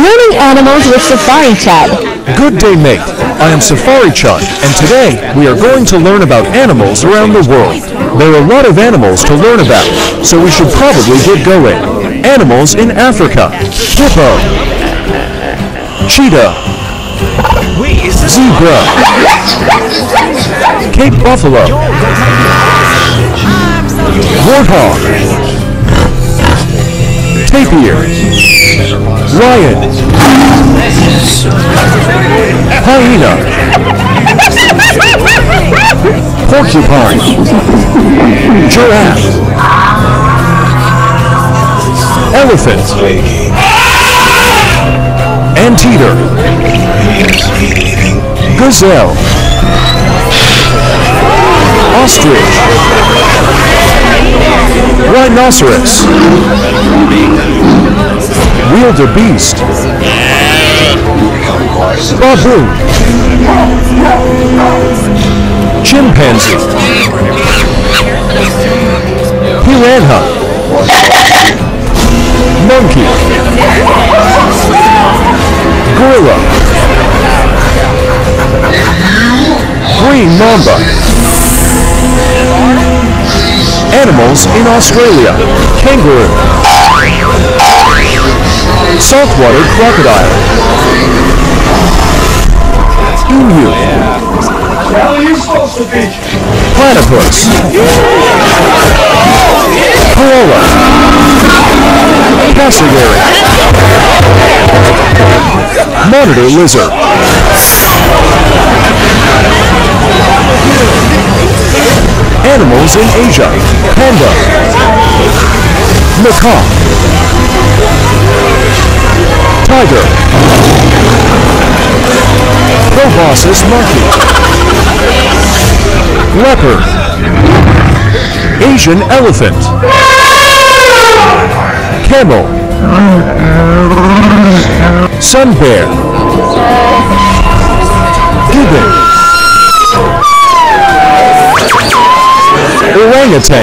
Learning animals with Safari Chud. Good day, mate. I am Safari Chud, and today we are going to learn about animals around the world. There are a lot of animals to learn about, so we should probably get going. Animals in Africa. Hippo. Cheetah. Zebra. Cape Buffalo. Warthog. Tapir. Lion. Hyena. Porcupine. Giraffe. Elephant. Anteater. Gazelle. Ostrich. Rhinoceros. Wildebeest. Baboon. Chimpanzee. Piranha. Monkey. Gorilla. Green mamba. Animals in Australia. Kangaroo. Saltwater crocodile. Emu. Platypus. Koala. Cassowary. Monitor lizard. Animals in Asia. Panda. Macaque. Tiger. Proboscis monkey. Leopard. Asian elephant. Camel. Sun bear. Orangutan.